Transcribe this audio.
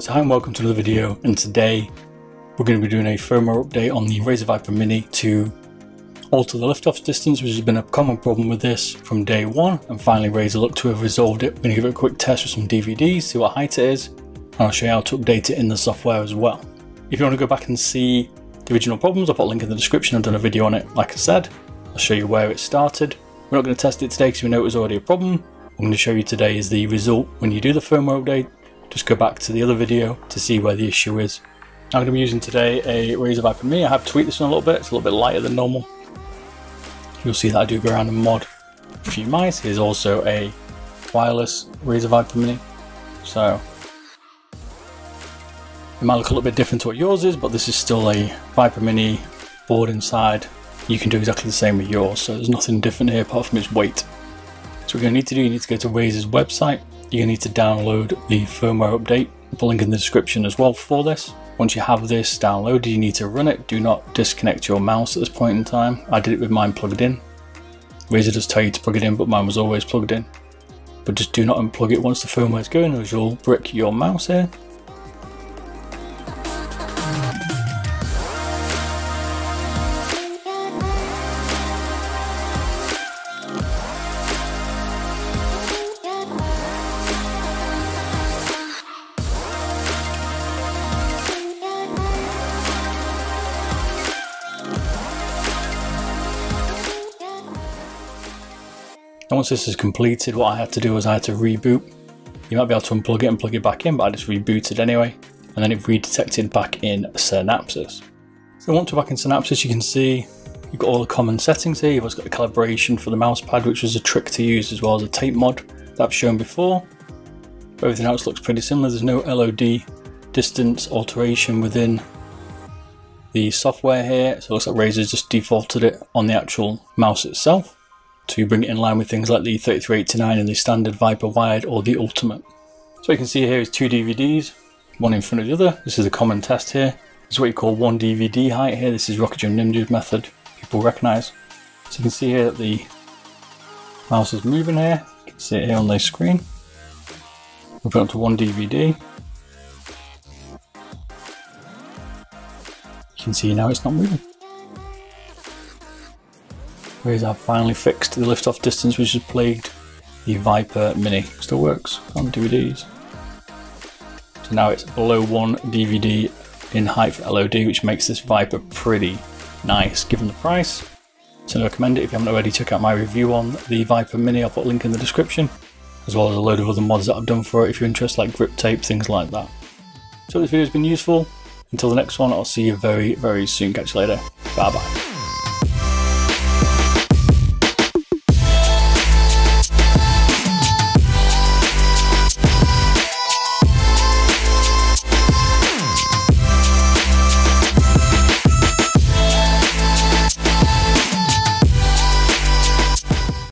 So hi and welcome to another video and today we're going to be doing a firmware update on the Razer Viper Mini to alter the lift-off distance which has been a common problem with this from day one and finally Razer looked to have resolved it. We're going to give it a quick test with some DVDs, see what height it is and I'll show you how to update it in the software as well. If you want to go back and see the original problems I'll put a link in the description, I've done a video on it like I said. I'll show you where it started. We're not going to test it today because we know it was already a problem. What I'm going to show you today is the result when you do the firmware update just go back to the other video to see where the issue is. I'm going to be using today a Razer Viper Mini. I have tweaked this one a little bit, it's a little bit lighter than normal. You'll see that I do go around and mod a few mice. Here's also a wireless Razer Viper Mini. So it might look a little bit different to what yours is, but this is still a Viper Mini board inside. You can do exactly the same with yours, so there's nothing different here apart from its weight. So what you're going to need to do, you need to go to Razer's website to need to download the firmware update. I'll link in the description as well for this. Once you have this downloaded, you need to run it. Do not disconnect your mouse at this point in time. I did it with mine plugged in. Razer does tell you to plug it in, but mine was always plugged in. But just do not unplug it once the firmware is going, or you'll brick your mouse here. Once this is completed, what I had to do was I had to reboot. You might be able to unplug it and plug it back in, but I just rebooted anyway. And then it redetected back in Synapse. So once we're back in Synapse, you can see you've got all the common settings here. You've also got the calibration for the mouse pad, which was a trick to use, as well as a tape mod that I've shown before. But everything else looks pretty similar. There's no LOD distance alteration within the software here. So it looks like Razer's just defaulted it on the actual mouse itself to bring it in line with things like the 3389 and the standard Viper Wired or the Ultimate. So you can see here is two DVDs, one in front of the other. This is a common test here. This is what you call one DVD height here. This is Rocket Jump Ninja's method, people recognize. So you can see here that the mouse is moving here. You can see it here on the screen. We'll put it onto one DVD. You can see now it's not moving. Whereas I've finally fixed the lift-off distance which has plagued the Viper Mini. Still works on DVDs. So now it's below one DVD in height for LOD, which makes this Viper pretty nice given the price. So I recommend it if you haven't already check out my review on the Viper Mini, I'll put a link in the description, as well as a load of other mods that I've done for it if you're interested like grip tape, things like that. So this video has been useful. Until the next one, I'll see you very, very soon. Catch you later. Bye bye.